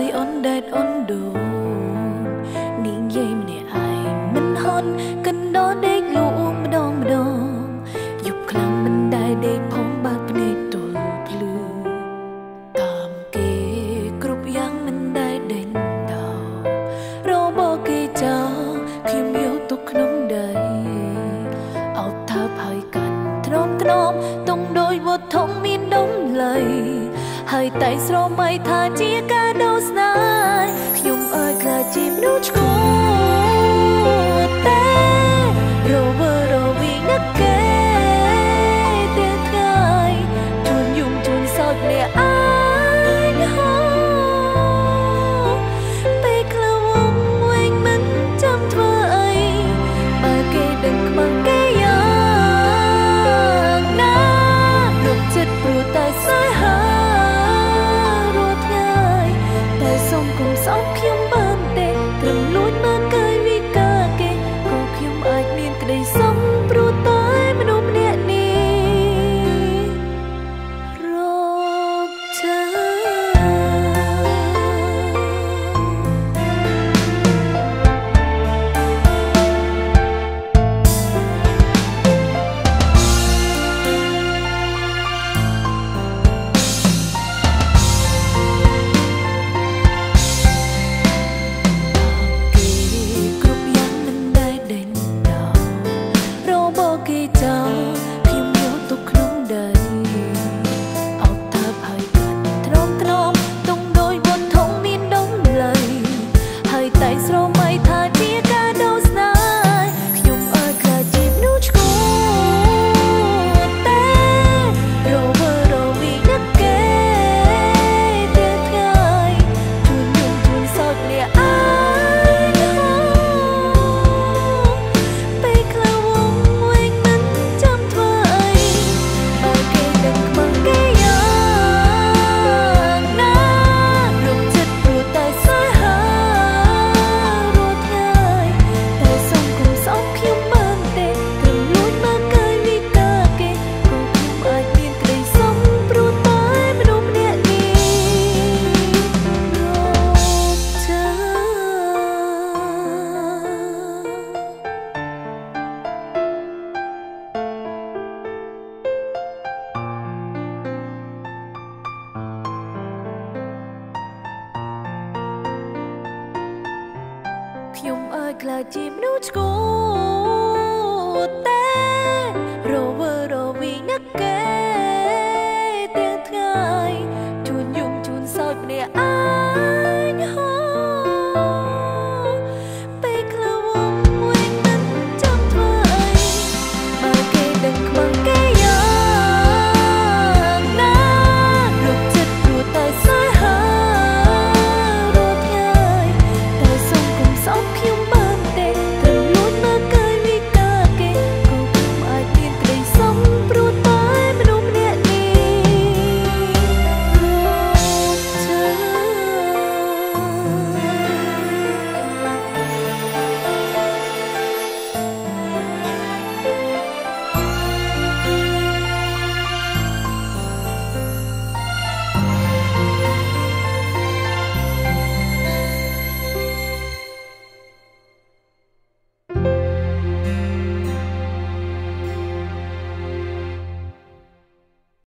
trời ôn đệt ôn đồ ហើយតែស្រមៃថាជាការដោស្នាខ្ញុំអើយខ្លាចជាមនុស្សឆ្កោ thật là chim nút